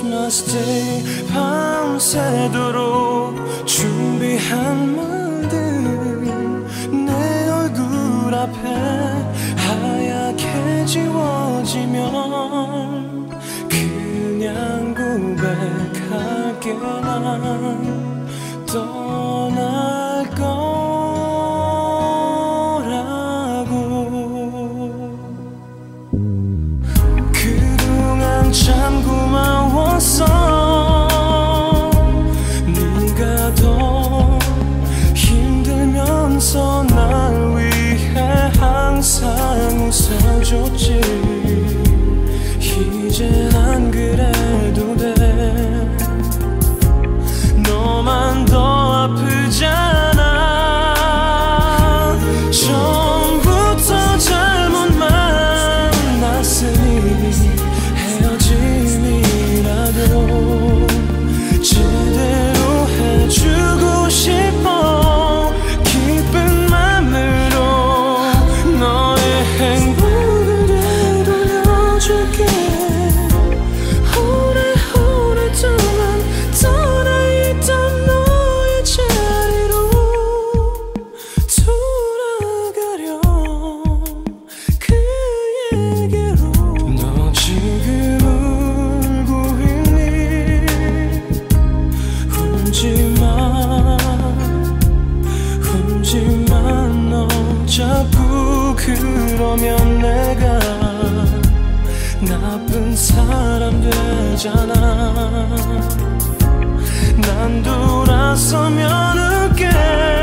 Christmas Day 밤새도록 준비한 만든 내 얼굴 앞에 하얗게 지워지면 그냥 고백할게 난 떠. 자꾸 그러면 내가 나쁜 사람 되잖아. 난 돌아서면 웃게.